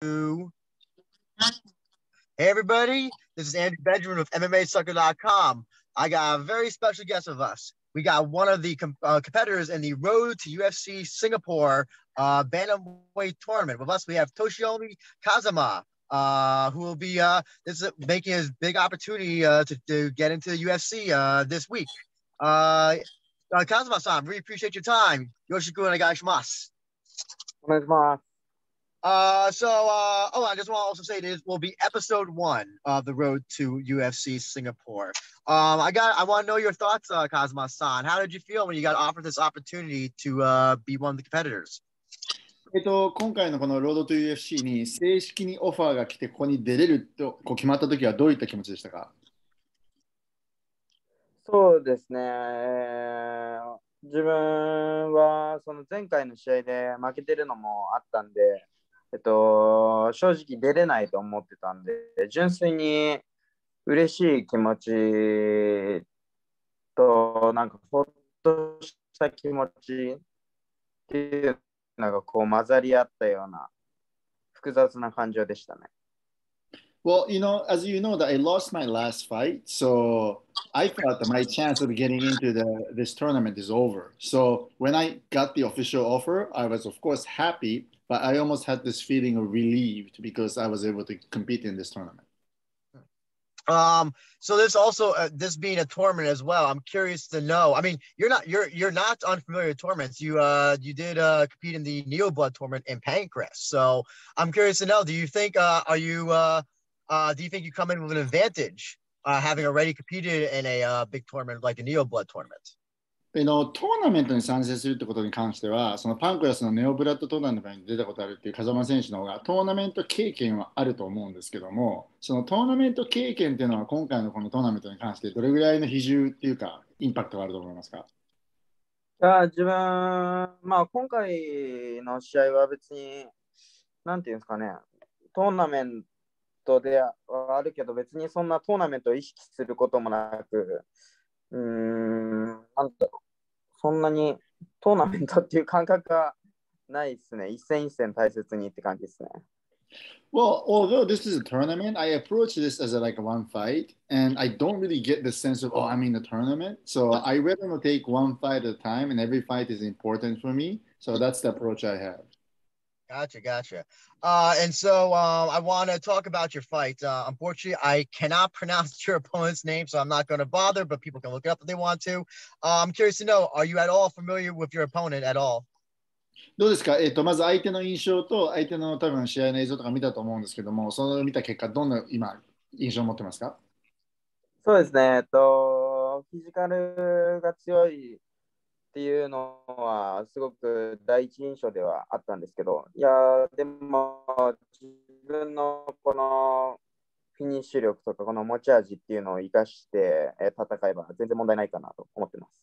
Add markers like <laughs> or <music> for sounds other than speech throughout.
Hey everybody, this is Andy Benjamin with MMAsucker.com. I got a very special guest with us. We got one of the com uh, competitors in the Road to UFC Singapore uh, Bantamweight Tournament. With us, we have Toshiomi Kazama, uh, who will be uh, this is making his big opportunity uh, to, to, get into the UFC uh, this week. Kazama-san, really appreciate your time. Yoshiku and shimasu. Uh, so, uh, oh, I just want to also say this will be episode one of the road to UFC Singapore. Um, I got, I want to know your thoughts, uh, Kazuma-san. How did you feel when you got offered this opportunity to uh, be one of the competitors? えっと、今回のこのロードトゥ UFC に正式にオファーが来てここに出れるとこう決まった時はどういった気持ちでしたかそうですね。えー自分はその前回の試合で負けてるのもあったんで、えっと、正直出れないと思ってたんで、純粋に嬉しい気持ちと、なんかほっとした気持ちっていうのがこう混ざり合ったような複雑な感情でしたね。Well, you know, as you know, that I lost my last fight, so I thought that my chance of getting into the this tournament is over. So when I got the official offer, I was of course happy, but I almost had this feeling of relieved because I was able to compete in this tournament. Um, so this also, uh, this being a tournament as well, I'm curious to know. I mean, you're not, you're, you're not unfamiliar with tournaments. You, uh, you did, uh, compete in the Neo Blood tournament in Pancras. So I'm curious to know, do you think, uh, are you, uh, uh, do you think you come in with an advantage, uh, having already competed in a, uh, big tournament like the Neo Blood tournament? あのトーナメントに参戦するってことに関しては、そのパンクラスのネオブラッドトーナメントに出たことあるっていう風間選手の方がトーナメント経験はあると思うんですけども、そのトーナメント経験っていうのは今回のこのトーナメントに関してどれぐらいの比重っていうか、インパクトがあると思いますか？いや自分、まあ今回の試合は別に、なんていうんですかね、トーナメントではあるけど、別にそんなトーナメントを意識することもなく、うーん、なんだろう、そんなにトーナメントっていう感覚がないですね。一戦一戦大切にって感じですね。Well, although this is a tournament, I approach this as a, like one fight, and I don't really get the sense of oh I'm in a tournament. So I rather take one fight at a time, and every fight is important for me. So that's the approach I have. Gotcha, gotcha. Uh, and so um, I want to talk about your fight. Uh, unfortunately, I cannot <laughs> pronounce your opponent's name, so I'm not going to bother, but people can look it up if they want to. Uh, I'm curious to know, are you at all familiar with your opponent at all? どうですか、えっと、まず相手の印象と相手の多分試合の映像とか見たと思うんですけども、その見た結果、どんな今、印象を持ってますかそうですね、えっと、フィジカルが強い っていうのは、すごく第一印象ではあったんですけど、いや、でも、自分のこのフィニッシュ力とか、この持ち味っていうのを生かしてえ戦えば全然問題ないかなと思ってます。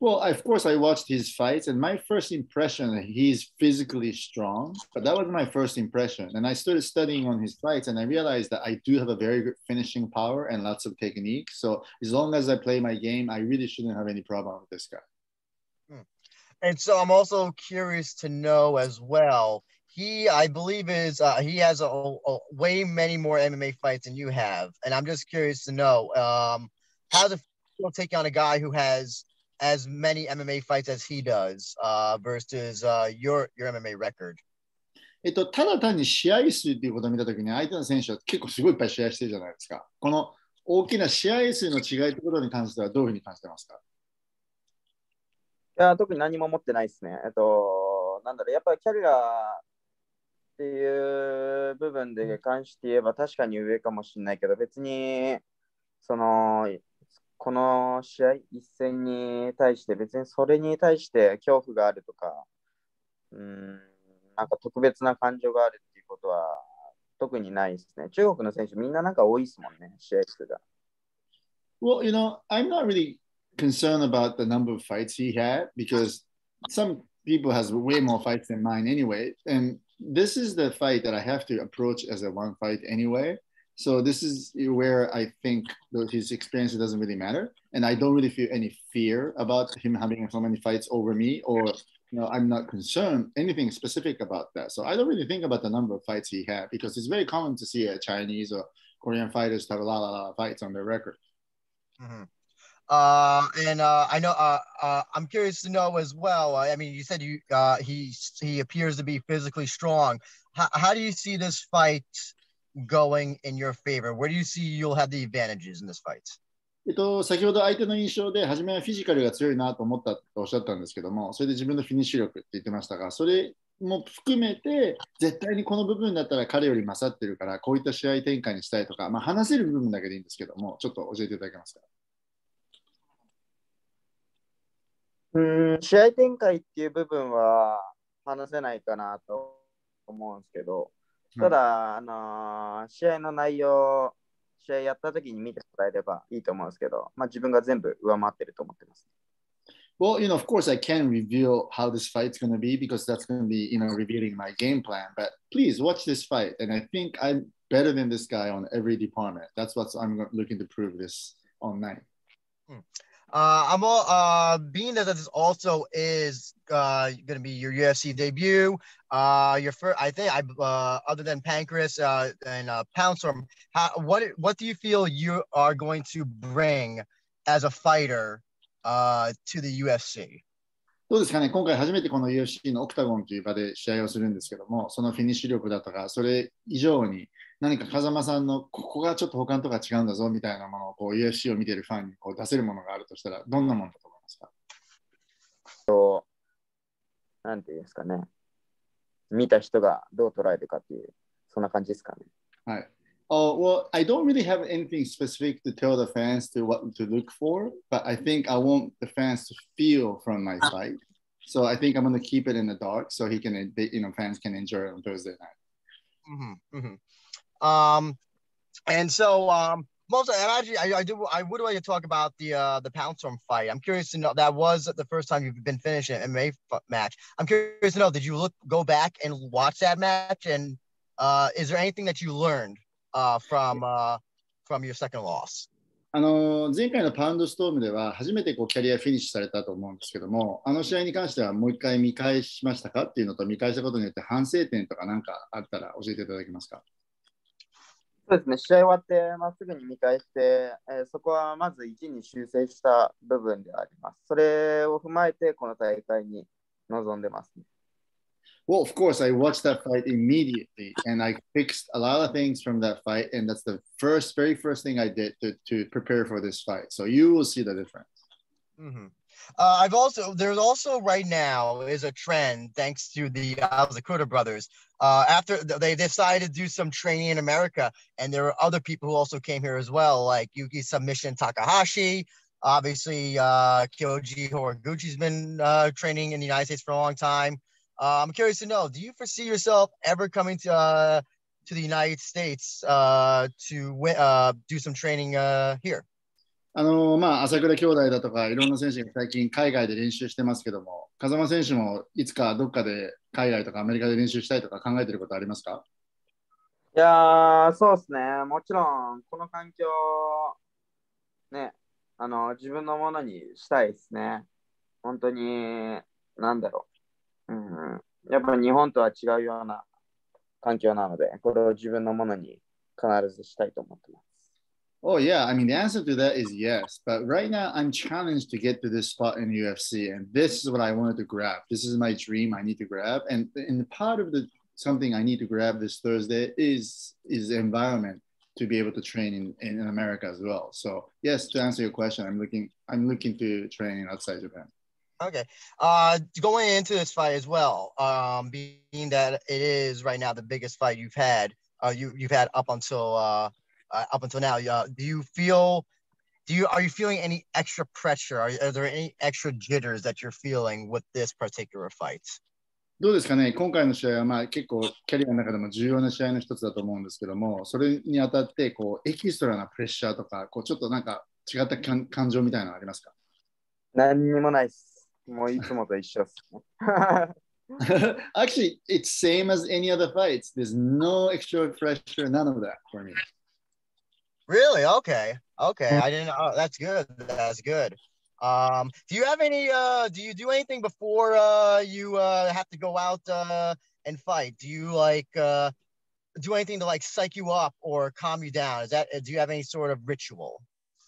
Well, I, of course, I watched his fights, and my first impression, he's physically strong, but that was my first impression. And I started studying on his fights, and I realized that I do have a very good finishing power and lots of technique. So as long as I play my game, I really shouldn't have any problem with this guy. And so I'm also curious to know as well. He, I believe, is uh, he has a, a way many more MMA fights than you have, and I'm just curious to know um, how does it feel taking on a guy who has as many MMA fights as he does uh, versus uh, your your MMA record. えっと、ただ単に試合数っていうことを見たときに、相手の選手は結構すごいいっぱい試合してるじゃないですか。この大きな試合数の違いってことに関してはどういうふうに感じてますかい や、特に何も持ってないですね。えっと、なんだろう、やっぱりキャリアっていう部分で関して言えば確かに上かもしれないけど、別に、その、この試合、一戦に対して、別にそれに対して恐怖があるとか、うん、なんか特別な感情があるっていうことは特にないですね。中国の選手みんななんか多いですもんね、試合数が。Well, you know, I'm not really concerned about the number of fights he had because some people has way more fights than mine anyway. And this is the fight that I have to approach as a one fight anyway. So this is where I think his experience doesn't really matter. And I don't really feel any fear about him having so many fights over me or you know, I'm not concerned anything specific about that. So I don't really think about the number of fights he had because it's very common to see a Chinese or Korean fighters have a lot, a lot of fights on their record. Mm-hmm. Uh, and uh, I know uh, uh, I'm curious to know as well. I mean, you said you uh, he he appears to be physically strong. H- how do you see this fight going in your favor? Where do you see you'll have the advantages in this fight? えっと、先ほど相手の印象で、初めはフィジカルが強いなと思ったとおっしゃったんですけども、それで自分のフィニッシュ力って言ってましたが、それも含めて、絶対にこの部分だったら彼より勝ってるから、こういった試合展開にしたいとか、まあ、話せる部分だけでいいんですけども、ちょっと教えていただけますか。うん、試合展開っていう部分は話せないかなと思うんですけど、ただ、あのー試合の内容、試合やった時に見てもらえればいいと思うんですけど、まあ、自分が全部上回ってると思ってます。Well, you know, of course, I can't reveal how this fight's going to be because that's going to be, you know, revealing my game plan. But please watch this fight. And I think I'm better than this guy on every department. That's what I'm looking to prove this online. Uh, I'm all uh, being that this also is uh, going to be your UFC debut. Uh, your first, I think, I uh, other than Pancreas uh, and uh, Poundstorm, how, what what do you feel you are going to bring as a fighter uh, to the UFC? どうですかね、今回初めてこの UFC のオクタゴンという場で試合をするんですけども、そのフィニッシュ力だとか、それ以上に何か風間さんのここがちょっと他のとか違うんだぞみたいなものをこう UFC を見てるファンにこう出せるものがあるとしたら、どんなものだと思いますか？なんていうんですかね。見た人がどう捉えるかっていう、そんな感じですかね。はい。Oh, well, I don't really have anything specific to tell the fans to what to look for, but I think I want the fans to feel from my fight. So I think I'm going to keep it in the dark so he can, they, you know, fans can enjoy it on Thursday night. hmm hmm Um, and so um, most and actually, I, I do I would like to talk about the uh the Poundstorm fight. I'm curious to know that was the first time you've been finishing an MMA f- match. I'm curious to know did you look go back and watch that match and uh is there anything that you learned uh from uh from your second loss? あの前回のパウンドストームでは初めてこうキャリアフィニッシュされたと思うんですけども、あの試合に関してはもう一回見返しましたかっていうのと、見返したことによって反省点とかなんかあったら教えていただけますか？そうですね、試合終わってまっすぐに見返して、えーそこはまず1に修正した部分であります。それを踏まえて、この大会に臨んでます、ね。Well, of course, I watched that fight immediately and I fixed a lot of things from that fight. And that's the first, very first thing I did to, to prepare for this fight. So you will see the difference. hmm Uh, I've also there's also right now is a trend thanks to the uh, brothers. Uh, after they decided to do some training in America, and there were other people who also came here as well, like Yuki Submission Takahashi. Obviously, uh, Kyoji Horiguchi's been uh, training in the United States for a long time. Uh, I'm curious to know, do you foresee yourself ever coming to uh, to the United States uh, to wi- uh, do some training uh, here? あのまあ、朝倉兄弟だとかいろんな選手が最近海外で練習してますけども、風間選手もいつかどっかで海外とかアメリカで練習したいとか考えてることありますか？いやー、そうですね。もちろん、この環境、ね、あの、自分のものにしたいですね。本当に、なんだろう。うん、やっぱ日本とは違うような環境なので、これを自分のものに必ずしたいと思ってます。 Oh, yeah. I mean, the answer to that is yes. But right now, I'm challenged to get to this spot in UFC. And this is what I wanted to grab. This is my dream I need to grab. And, and part of the something I need to grab this Thursday is is the environment to be able to train in, in America as well. So yes, to answer your question, I'm looking I'm looking to train outside Japan. Okay. Uh, going into this fight as well, um, being that it is right now the biggest fight you've had, uh, you you've had up until uh, uh up until now. Uh, do you feel? Do you are you feeling any extra pressure? Are, are there any extra jitters that you're feeling with this particular fight? どうですかね、今回の試合はまあ結構キャリアの中でも重要な試合の一つだと思うんですけども、それにあたってこうエキストラなプレッシャーとか、こうちょっとなんか違った感感情みたいなのありますか何にもないっす。 もういつもと一緒っす、ね。 Actually, <laughs> it's same as any other fights. There's no extra pressure, none of that for me. Really? Okay. Okay. I didn't. Oh, that's good. That's good. Um, do you have any? Uh, do you do anything before uh, you uh, have to go out uh, and fight? Do you like uh, do anything to like psych you up or calm you down? Is that do you have any sort of ritual?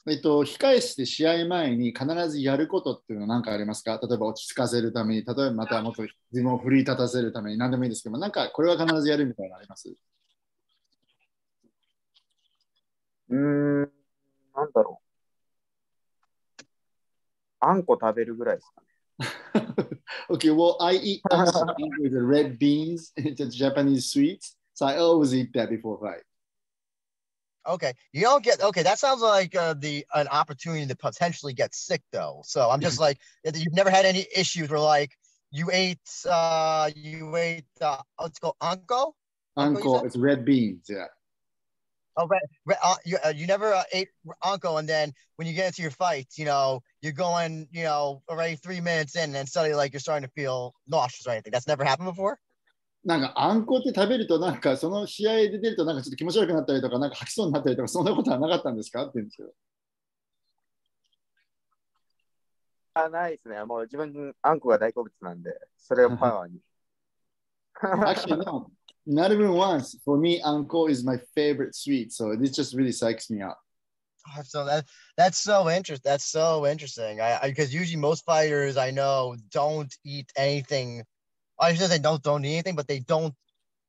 えっと、控え室で試合前に必ずやることっていうのは何かありますか？例えば落ち着かせるために、例えばまたもっと自分を奮い立たせるために何でもいいですけど、なんかこれは必ずやるみたいなのあります？うーん、なんだろう。あんこ食べるぐらいですかね。<laughs> Okay, well, I eat with red beans, it's a Japanese sweets. So I always eat that before fight. Okay, you don't get okay. That sounds like uh, the an opportunity to potentially get sick though. So I'm just like you've never had any issues where like you ate uh you ate uh let's go anko. Anko, you Anko, said? it's red beans, yeah. Oh, red, red, uh, you, uh, you never uh, ate uncle, and then when you get into your fights, you know you're going, you know, already three minutes in, and suddenly like you're starting to feel nauseous or anything. That's never happened before. なんかあんこって食べるとなんかその試合で出るとなんかちょっと気持ち悪くなったりとかなんか吐きそうになったりとかそんなことはなかったんですかって言うんですけど。あ、ないですね。もう自分、あんこが大好物なんで、それをパワーに。Actually, no. Not even once. For me, anko is my favorite sweet, so this just really psychs me up. Oh, So that that's so interesting. That's so interesting. I because usually most fighters I know don't eat anything. I should say don't don't eat anything, but they don't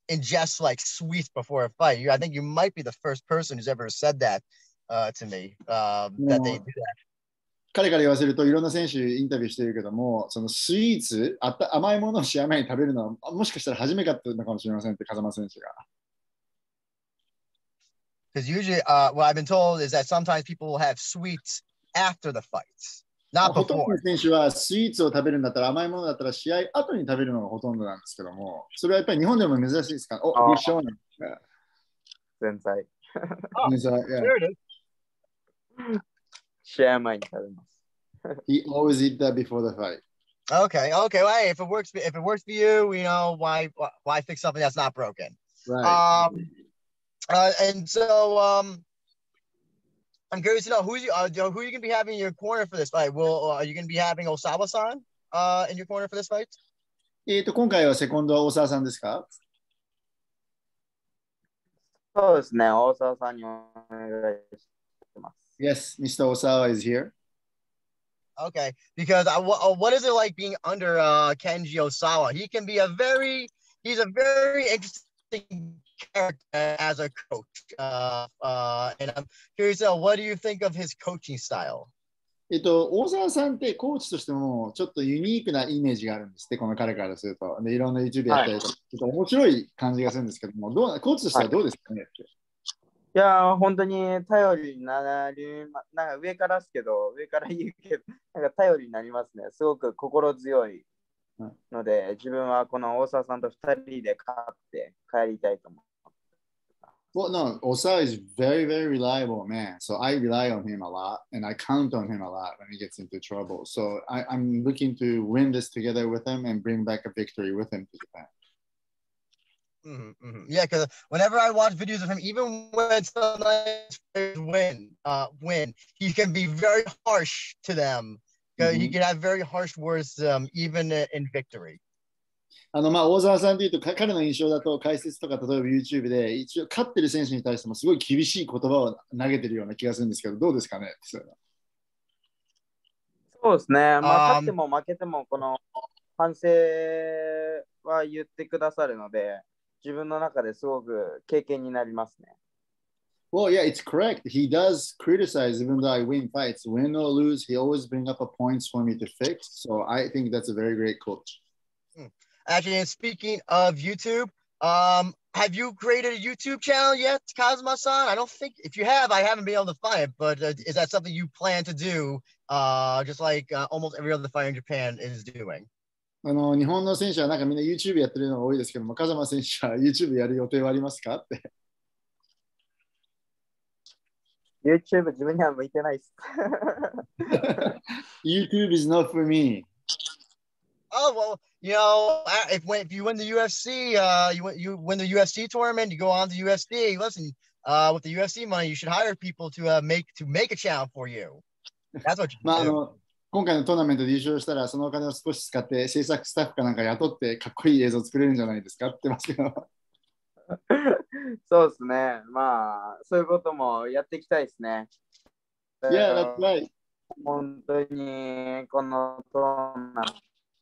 ingest like sweets before a fight. You, I think you might be the first person who's ever said that uh, to me. Um, that they No. do that. 彼から言わせるといろんな選手インタビューしてるけども、そのスイーツ、あった甘いものを試合前に食べるのはもしかしたら初めてだったのかもしれませんって風間選手が。 Because usually, uh, what I've been told is that sometimes people will have sweets after the fights, not ほとんど.の選手はスイーツを食べるんだったら甘いものだったら試合後に食べるのがほとんどなんですけども、それはやっぱり日本でも珍しいですかお、あー一緒に。全体。あ He's, uh, yeah. There it is. 試合前に食べます。He always eat that before the fight. Okay, okay. Well, hey, if it works, if it works for you, you know why why fix something that's not broken. Right. Um, uh, and so um, I'm curious to know who's you, uh, who are you gonna be having in your corner for this fight? Will uh, are you gonna be having Osawa-san uh in your corner for this fight? えっと、今回はセコンドは大沢さんですかそうですね、大沢さんにお願いします。 Yes, Mr. Osawa is here. Okay, because I, wha- uh, what is it like being under uh Kenji Osawa? He can be a very he's a very interesting character as a coach. Uh, uh, and I'm curious know what do you think of his coaching style? えっと、大沢さんってコーチとしてもちょっとユニークなイメージがあるんですって、この彼からすると。で、いろんな YouTube やったりとか、ちょっと面白い感じがするんですけども、どうコーチとしてはどうですかねって。いやー、本当に頼りになりま、なんか上からですけど、上から言うけど、なんか頼りになりますね。すごく心強いので、自分はこの大沢さんと2人で勝って帰りたいと思う。 Well, no, Osawa is very, very reliable man. So I rely on him a lot and I count on him a lot when he gets into trouble. So I, I'm looking to win this together with him and bring back a victory with him to Japan. Mhm, mhm. Yeah, because whenever I watch videos of him, even when sometimes players win, uh, win, he can be very harsh to them. He Mhm. can have very harsh words them, even in victory. あのまあ大沢さんというとか彼の印象だと解説とか例えば YouTube で一応勝ってる選手に対してもすごい厳しい言葉を投げてるような気がするんですけどどうですかねそうですね。まあ、勝っても負けても、この反省は言ってくださるので、自分の中ですごく経験になりますね。Well, yeah, it's correct. He does criticize even though I win fights. Win or lose, he always bring up a points for me to fix. So I think that's a very great coach. Actually, and speaking of YouTube, um, have you created a YouTube channel yet, Kazuma-san? I don't think if you have, I haven't been able to find it. But uh, is that something you plan to do? Uh, just like uh, almost every other fighter in Japan is doing. あの日本の選手はなんかみんな YouTube やってるのが多いですけども、風間選手は YouTube やる予定はありますかって。 YouTube 自分には向いてないです。YouTube is not for me. Oh well, you know, uh, if when if you win the UFC, uh, you you win the UFC tournament, you go on to UFC. Listen, uh, with the UFC money, you should hire people to uh, make to make a channel for you. That's what you まああ do. の今回のトーナメントで優勝したら、そのお金を少し使って制作スタッフかなんか雇ってかっこいい映像作れるんじゃないですかってますけど。そうですね。まあ、そういうこともやっていきたいですね。Yeah, that's right. 本当にこのトーナメン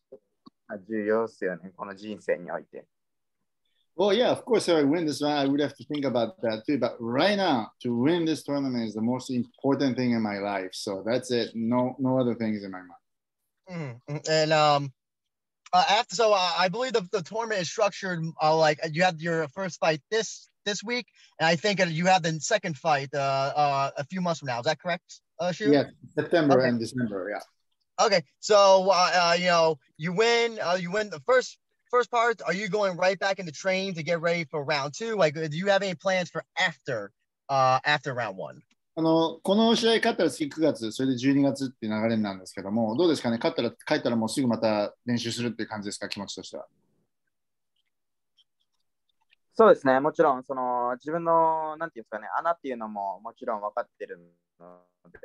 トが重要ですよね、この人生において。Well, yeah, of course, if I win this round, I would have to think about that too. But right now, to win this tournament is the most important thing in my life. So that's it. No, no other things in my mind. Mhm, mhm. And um, uh, after so uh, I believe the, the tournament is structured uh, like you have your first fight this this week, and I think uh, you have the second fight uh, uh a few months from now. Is that correct, uh, Shu? Yes, September Okay. and December. Yeah. Okay, so uh, uh, you know you win. Uh, you win the first first part. Are you going right back into train to get ready for round two? Like, do you have any plans for after uh after round one? あのこの試合勝ったら次9月、それで12月っていう流れなんですけども、どうですかね、勝ったら帰ったらもうすぐまた練習するっていう感じですか、気持ちとしては。そうですね、もちろん、その自分の、なんていうんですかね、穴っていうのももちろん分かってるので、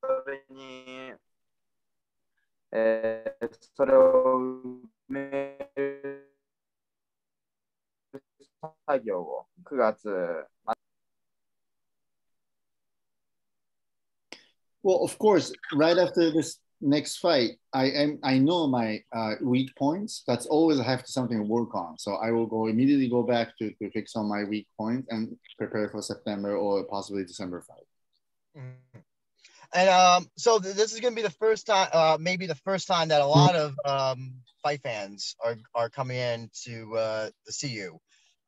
それに、えーそれを埋める作業を9月、Well, of course, right after this next fight, I am I know my uh, weak points. That's always I have to something to work on. So I will go immediately go back to, to fix on my weak points and prepare for September or possibly December fight. Mhm. And um, so th- this is going to be the first time, uh, maybe the first time that a lot of um, fight fans are are coming in to uh, to see you.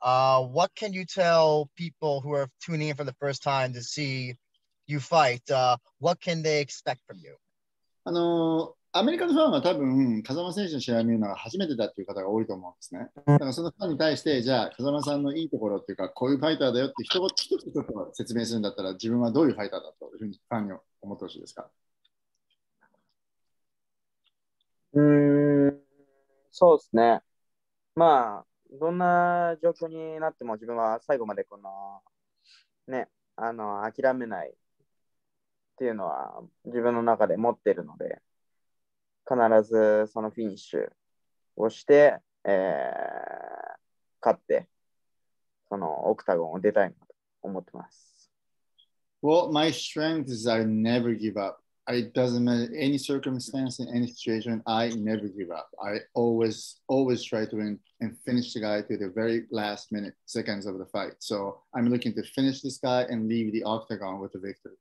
Uh, what can you tell people who are tuning in for the first time to see you fight? Uh, what can they expect from you? あのアメリカのファンは多分、風間選手の試合を見るのが初めてだっていう方が多いと思うんですね。だからそのファンに対して、じゃあ、風間さんのいいところっていうか、こういうファイターだよって一言一つちょっと説明するんだったら、自分はどういうファイターだというふうにファンに思ってほしいですか？うーん、そうですね。まあ、どんな状況になっても自分は最後までこの、ね、あの、諦めないっていうのは自分の中で持ってるので、必ずそのフィニッシュをして、えー勝って、そのオクタゴンを出たいなと思ってます。Well, my strength is I never give up. It doesn't matter any circumstance in any situation. I never give up. I always, always try to win and finish the guy to the very last minute, seconds of the fight. So I'm looking to finish this guy and leave the octagon with the victory.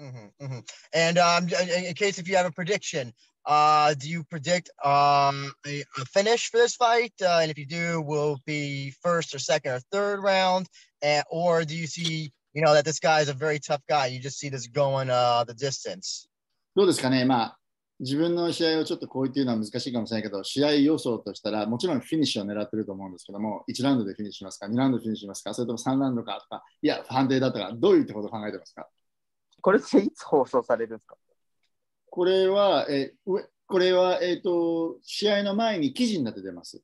Mm-hmm, mm-hmm. And um, in, case if you have a prediction, uh, do you predict um, a, a finish for this fight? Uh, and if you do, will be first or second or third round? And, or do you see, you know, that this guy is a very tough guy? You just see this going uh, the distance. どうですかね、まあ、自分の試合をちょっとこう言っていうのは難しいかもしれないけど、試合予想としたら、もちろんフィニッシュを狙ってると思うんですけども、1ラウンドでフィニッシュしますか、2ラウンドでフィニッシュしますか、それとも3ラウンドかとか、いや、判定だとか、どういうってことを考えてますかこれっていつ放送されるんですかこれは、えうこれは、えっ、と、試合の前に記事になって出ます。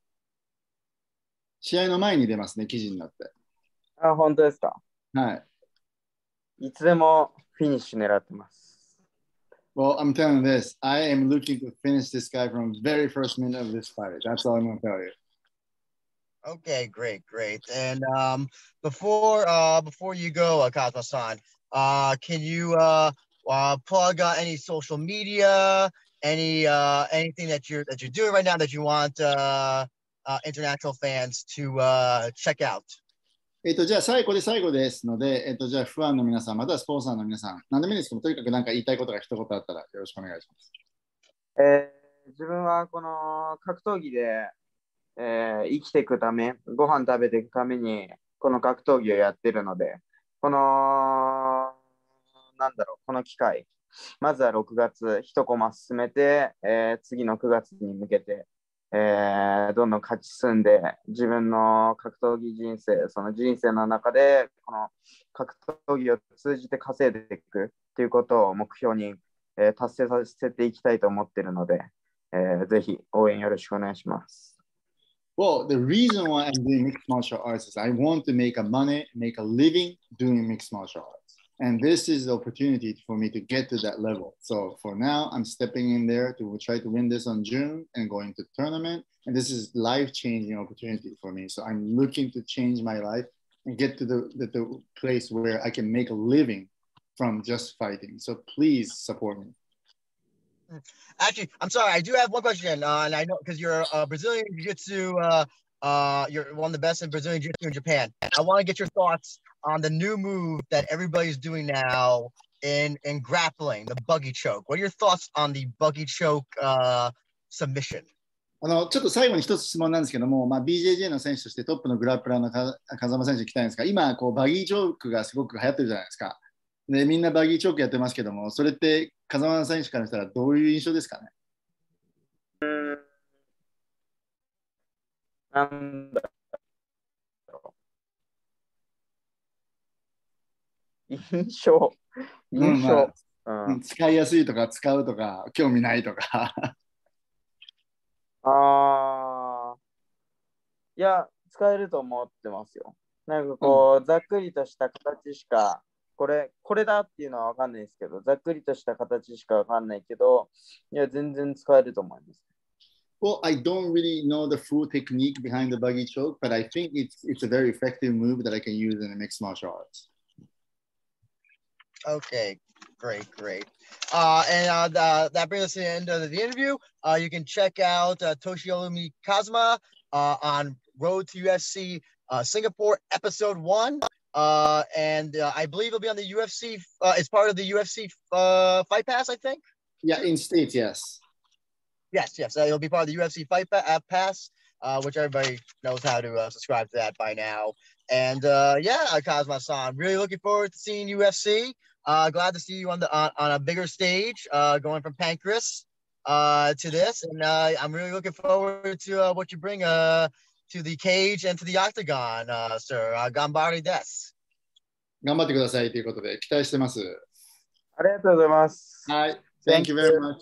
試合の前に出ますね、記事になって。あ、本当ですかはい。いつでもフィニッシュ狙ってます。Well, I'm telling this. I am looking to finish this guy from very first minute of this fight. That's all I'm going to tell you. Okay, great, great. And um, before uh, before you go, uh, Cosmo-san, uh, can you uh, uh, plug uh, any social media, any uh, anything that you're that you're doing right now that you want uh, uh, international fans to uh, check out? えっと、じゃあ最後で最後ですので、えっと、じゃあファンの皆さん、またはスポンサーの皆さん、何でもいいですけど、とにかく何か言いたいことが一言あったらよろしくお願いします。えー自分はこの格闘技で、えー生きていくため、ご飯食べていくために、この格闘技をやってるので、この、なんだろう、この機会、まずは6月、一コマ進めて、えー次の9月に向けて、えーどんどん勝ち進んで、自分の格闘技人生、その人生の中で、この格闘技を通じて稼いでいくっていうことを目標に、えー達成させていきたいと思っているので、えーぜひ応援よろしくお願いします。Well, the reason why I'm doing mixed martial arts is I want to make a money, make a living doing mixed martial arts. And this is the opportunity for me to get to that level. So for now, I'm stepping in there to try to win this on June and going to tournament. And this is life-changing opportunity for me. So I'm looking to change my life and get to the, the, the place where I can make a living from just fighting. So please support me. Actually, I'm sorry. I do have one question, uh, and I know because you're a Brazilian Jiu-Jitsu, uh, uh, you're one of the best in Brazilian Jiu-Jitsu in Japan. I want to get your thoughts on the new move that everybody's doing now in in grappling, the buggy choke. What are your thoughts on the buggy choke uh, submission? あのちょっと最後に一つ質問なんですけども、まあ、BJJ の選手としてトップのグラップラーのか風間選手に聞きたいんですが、今こう、バギーチョークがすごく流行ってるじゃないですか。で、みんなバギーチョークやってますけども、それって風間選手からしたらどういう印象ですかね？なんだろう。印象。印象。うん使いやすいとか使うとか興味ないとかああ。いや、使えると思ってますよ。なんかこう、ざっくりとした形しか、これ、これだっていうのはわかんないですけど、ざっくりとした形しかわかんないけど、いや、全然使えると思います。Well, I don't really know the full technique behind the buggy choke, but I think it's it's a very effective move that I can use in the mixed martial arts. Okay, great, great. Uh, and uh, the, that brings us to the end of the interview. Uh, you can check out uh, Toshiyomi Kazuma uh, on Road to UFC uh, Singapore Episode One, uh, and uh, I believe it'll be on the UFC. Uh, it's part of the UFC uh, Fight Pass, I think. Yeah, in states, yes. Yes, yes, uh, it'll be part of the UFC Fight pa- uh, Pass, uh, which everybody knows how to uh, subscribe to that by now. And uh, yeah, uh, Cosmo-san, really looking forward to seeing UFC. Uh, glad to see you on the on, on a bigger stage, uh, going from Pancras uh, to this, and uh, I'm really looking forward to uh, what you bring uh, to the cage and to the octagon, uh, sir. Uh, Gambari des. 頑張ってくださいということで期待してます。ありがとうございます。はい。 Thank Thank you very you. much.